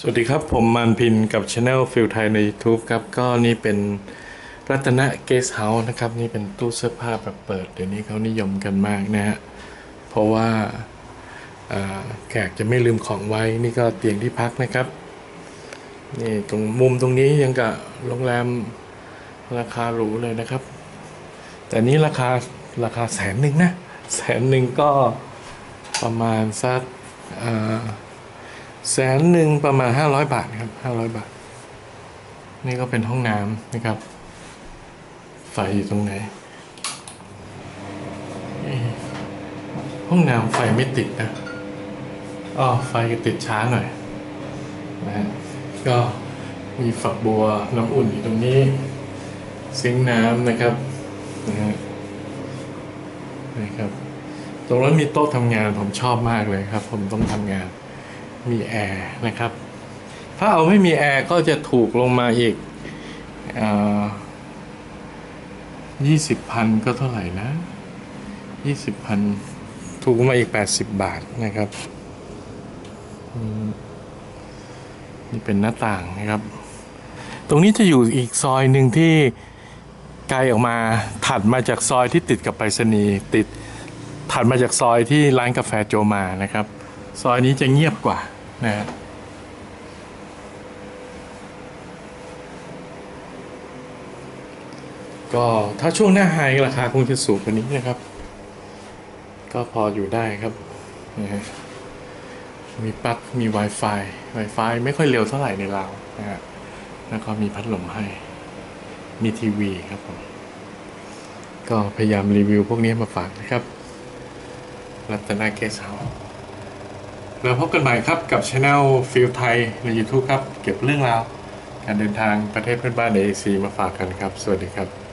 สวัสดีครับ ผมมานพินกับช anel ฟิลไทยใน YouTube ครับ ก็นี่เป็นรัตนะเกสต์เฮาส์นะครับ นี่เป็นตู้เสื้อผ้าแบบเปิด เดี๋ยวนี้เขานิยมกันมากนะฮะ เพราะว่าอ่าแขกจะไม่ลืมของไว้ นี่ก็เตียงที่พักนะครับ นี่ตรงมุมตรงนี้ยังกับโรงแรมราคาหรูเลยนะครับ แต่นี้ราคาราคาแสนหนึ่งนะ แสนหนึ่งก็ประมาณสักอ่า แสนหนึ่งประมาณห้าร้อยบาทครับห้าร้อยบาท นี่ก็เป็นห้องน้ำนะครับไฟอยู่ตรงไหน ห้องน้ำไฟไม่ติดนะอ๋อไฟติดช้าหน่อยนะฮะก็มีฝักบัวน้ำอุ่นอยู่ตรงนี้ ซิงน้ำนะครับนะฮะนะครับ ตรงนั้นมีโต๊ะทำงานผมชอบมากเลยครับ ผมต้องทำงาน มีแอร์นะครับ ถ้าเอาไม่มีแอร์ก็จะถูกลงมาอีกยี่สิบพันก็เท่าไหร่นะยี่สิบพันถูกลงมาอีกแปดสิบบาทนะครับอืมนี่เป็นหน้าต่างนะครับ ตรงนี้จะอยู่อีกซอยหนึ่งที่ไกลออกมาถัดมาจากซอยที่ติดกับไปรษณีย์ติดถัดมาจากซอยที่ร้านกาแฟโจมานะครับ ซอยนี้จะเงียบกว่า นะก็ถ้าช่วงหน้าไฮราคาคงจะสูงกว่านี้นะครับ ก็พออยู่ได้ครับนะฮะมีปลั๊กมี Wi-Fi Wi-Fi ไม่ค่อยเร็วเท่าไหร่ในลาวนะฮะแล้วก็มีพัดลมให้ มีทีวีครับผม ก็พยายามรีวิวพวกนี้มาฝากนะครับ รัตนะเกสต์เฮาส์ แล้วพบกันใหม่ครับกับช anel ฟิลไทยใน YouTube ครับ เก็บเรื่องราว การเดินทางประเทศเพื่อนบ้านในเอเชียมาฝากกันครับ สวัสดีครับ